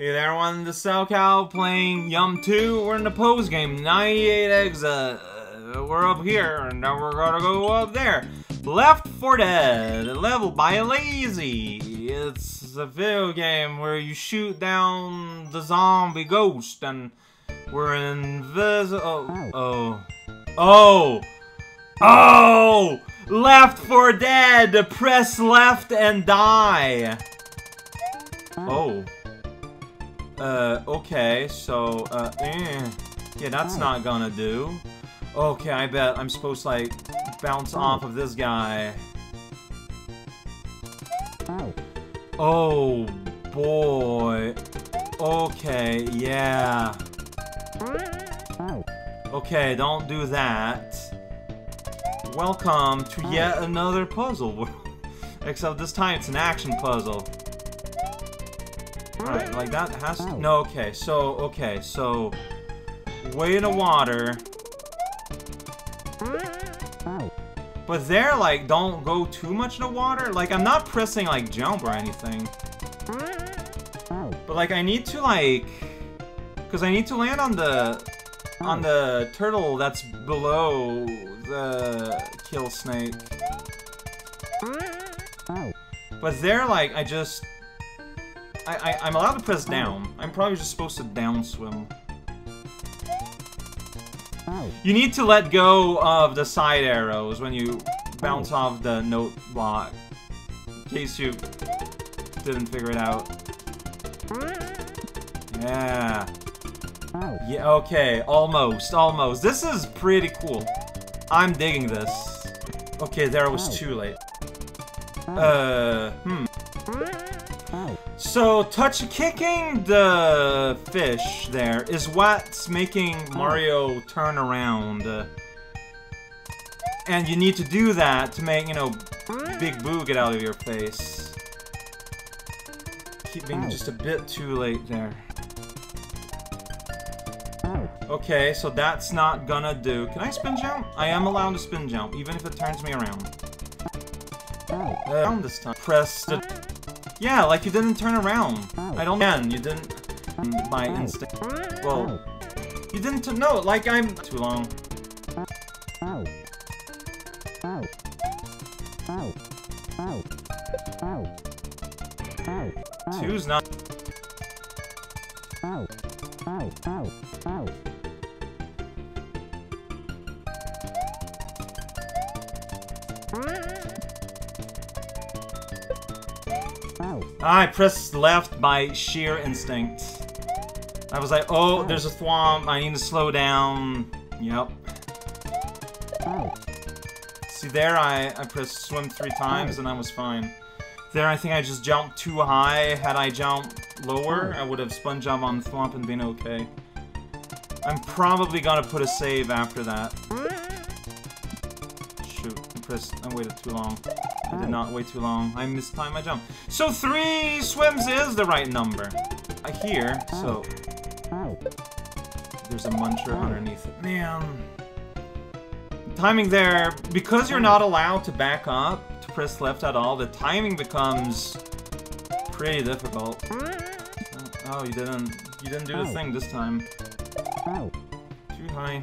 Hey there, everyone. The raocow playing YUMP 2. We're in the pose game. 98 eggs. Uh, uh, we're up here, and now we're gonna go up there. Left for Dead, level by lazy. It's a video game where you shoot down the zombie ghost, and we're invisible. Oh, oh, oh, oh! Left for Dead. Press left and die. Oh. Uh, okay, so, uh, eh. Yeah, that's not gonna do. Okay, I bet I'm supposed to, like, bounce off of this guy. Oh, boy. Okay, yeah. Okay, don't do that. Welcome to yet another puzzle. Except this time it's an action puzzle. Alright, like that has to... No, okay, so, okay, so... Way in the water. But there, like, don't go too much in the water. Like, I'm not pressing, like, jump or anything. But, like, I need to, like... Because I need to land on the... On the turtle that's below the kill snake. But there, like, I just... I, I, am allowed to press down. I'm probably just supposed to down swim. You need to let go of the side arrows when you bounce off the note block. In case you didn't figure it out. Yeah. Yeah, okay, almost, almost. This is pretty cool. I'm digging this. Okay, there was too late. Uh, hmm. So, touch kicking the fish there is what's making Mario turn around. And you need to do that to make, you know, Big Boo get out of your face. Keep being just a bit too late there. Okay, so that's not gonna do. Can I spin jump? I am allowed to spin jump, even if it turns me around. Uh, this time. Press the... Yeah, like you didn't turn around. Oh. I don't man, you didn't mm, by oh. instinct. Oh. Well, you didn't know, like I'm too long. Two's not. I pressed left by sheer instinct. I was like, oh, there's a thwomp, I need to slow down. Yep. See there, I, I pressed swim three times and I was fine. There, I think I just jumped too high. Had I jumped lower, I would have spun jump on the thwomp and been okay. I'm probably gonna put a save after that. Shoot, I pressed, I waited too long. I did not wait too long. I mistimed my jump. So three swims is the right number. I hear, so... There's a muncher underneath it. Man. Timing there, because you're not allowed to back up, to press left at all, the timing becomes pretty difficult. Uh, oh, you didn't, you didn't do the thing this time. Too high.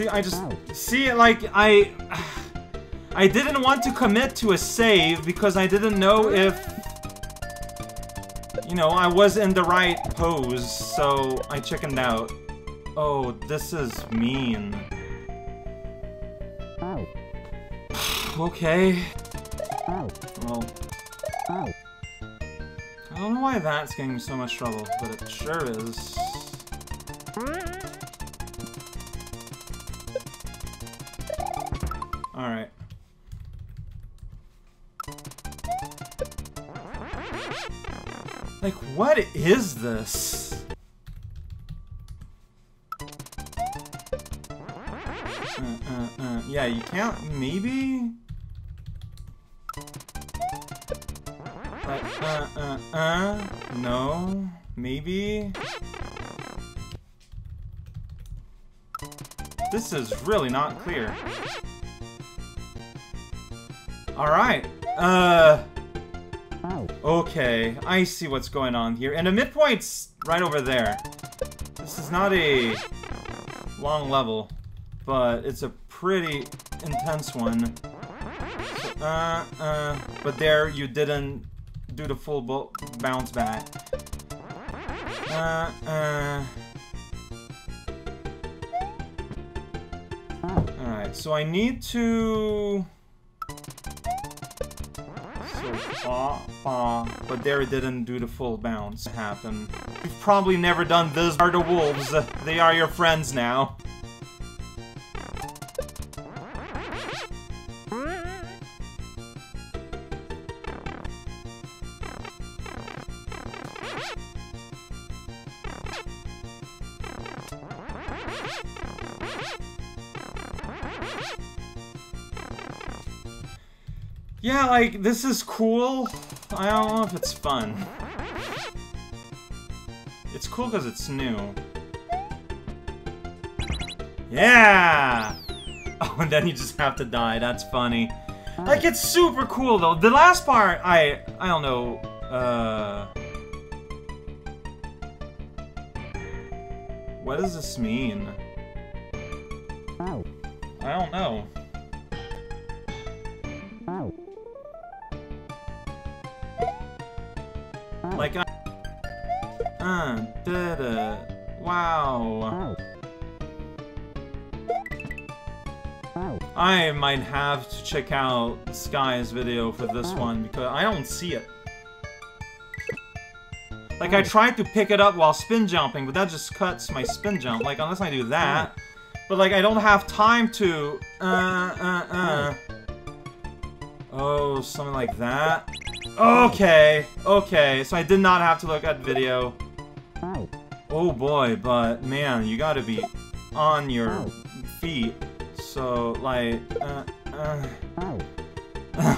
See, I just... See, it like, I... I didn't want to commit to a save because I didn't know if... You know, I was in the right pose, so I chickened out. Oh, this is mean. okay. Well... I don't know why that's getting me so much trouble, but it sure is. Alright. Like, what is this? Uh, uh, uh, yeah, you can't, maybe? Uh, uh, uh, uh, no, maybe? This is really not clear. Alright. Uh... Okay, I see what's going on here. And the midpoint's right over there. This is not a long level, but it's a pretty intense one. Uh, uh, but there you didn't do the full bounce back. Uh, uh... Alright, so I need to... So, ba, ba, but there it didn't do the full bounce happen. You've probably never done this are the wolves. They are your friends now. Yeah, like, this is cool. I don't know if it's fun. It's cool because it's new. Yeah! Oh, and then you just have to die. That's funny. Like, it's super cool, though. The last part, I... I don't know. Uh... What does this mean? I don't know. Uh, da da. Wow. I might have to check out Sky's video for this one, because I don't see it. Like, I tried to pick it up while spin jumping, but that just cuts my spin jump. Like, unless I do that. But, like, I don't have time to... Uh, uh, uh... Oh, something like that? Okay, okay, so I did not have to look at video. Oh boy, but man, you gotta be on your feet. So, like, uh, uh.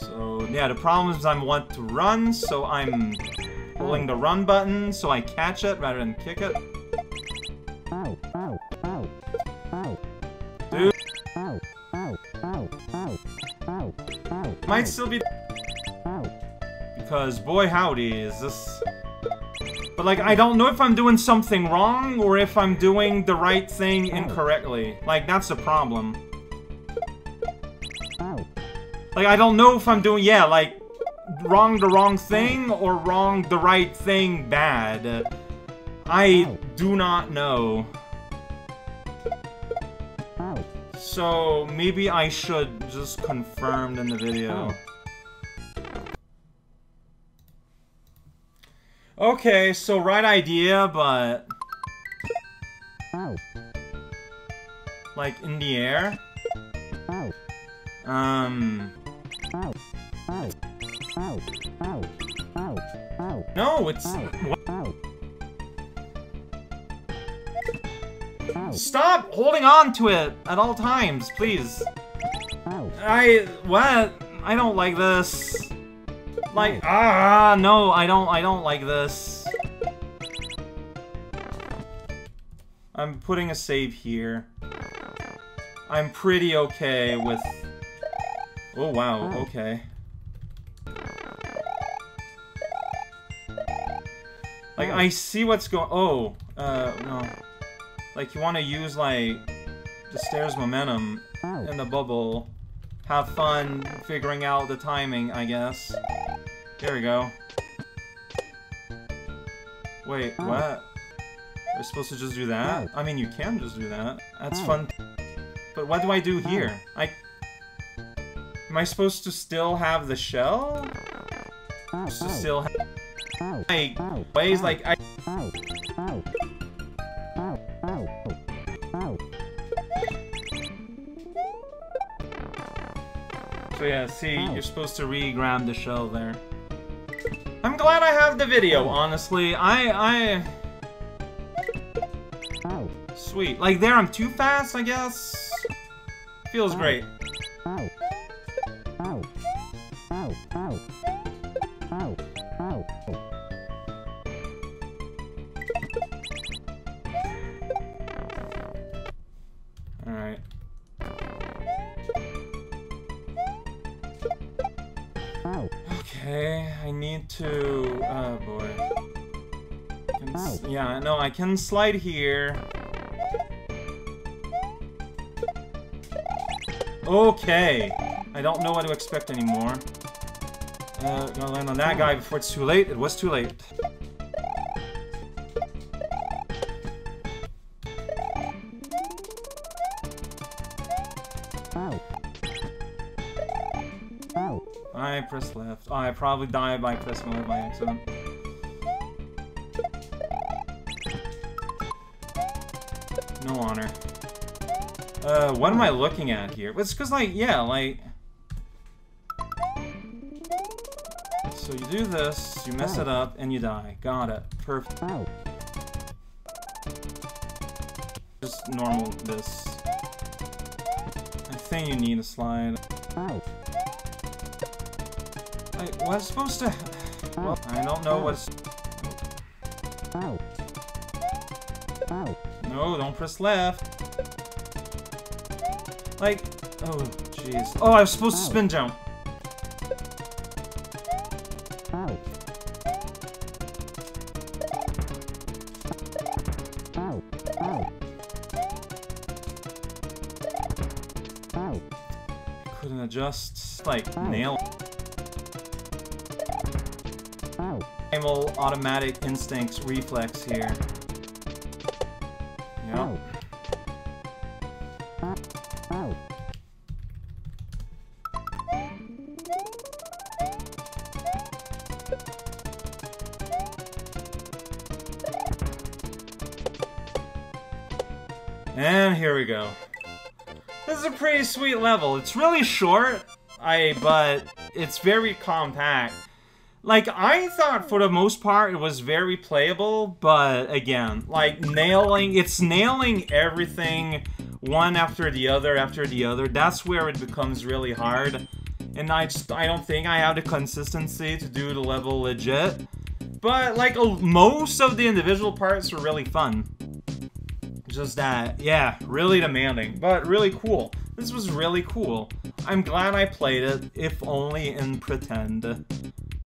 so, yeah, the problem is I want to run, so I'm holding the run button so I catch it rather than kick it. Dude. Might still be... Because, boy howdy, is this... But, like, I don't know if I'm doing something wrong, or if I'm doing the right thing incorrectly. Like, that's the problem. Like, I don't know if I'm doing, yeah, like, wrong the wrong thing, or wrong the right thing bad. I do not know. So, maybe I should just confirm in the video. Okay, so right idea, but... Like, in the air? Um... No, it's... What? Stop holding on to it at all times, please. I... what? I don't like this. Like, ah, no, I don't, I don't like this. I'm putting a save here. I'm pretty okay with... Oh, wow, okay. Like, I see what's going- oh, uh, no. Like, you want to use, like, the stairs momentum in the bubble. Have fun figuring out the timing, I guess. There we go. Wait, what? You're supposed to just do that? I mean, you can just do that. That's fun. But what do I do here? I... Am I supposed to still have the shell? To still have... Like, ways like I... So yeah, see, you're supposed to re-grab the shell there. Glad I have the video, honestly. I, I... Sweet. Like, there I'm too fast, I guess? Feels great. Yeah, no, I can slide here. Okay. I don't know what to expect anymore. Uh, gonna land on that guy before it's too late. It was too late. I press left. Oh, I probably died by pressing left by accident. No honor. Uh, what am I looking at here? It's because, like, yeah, like... So you do this, you mess it up, and you die. Got it. Perfect. Just normal this. I think you need a slide. Like, what's supposed to... Well, I don't know what's... No, don't press left. Like, oh, jeez. Oh, I was supposed to spin jump. Couldn't adjust, like, nail. Primal automatic instincts reflex here. And here we go. This is a pretty sweet level. It's really short, I but it's very compact. Like, I thought for the most part it was very playable, but again, like, nailing, it's nailing everything one after the other after the other. That's where it becomes really hard. And I just, I don't think I have the consistency to do the level legit. But, like, oh, most of the individual parts were really fun. Just that, yeah, really demanding, but really cool. This was really cool. I'm glad I played it, if only in pretend.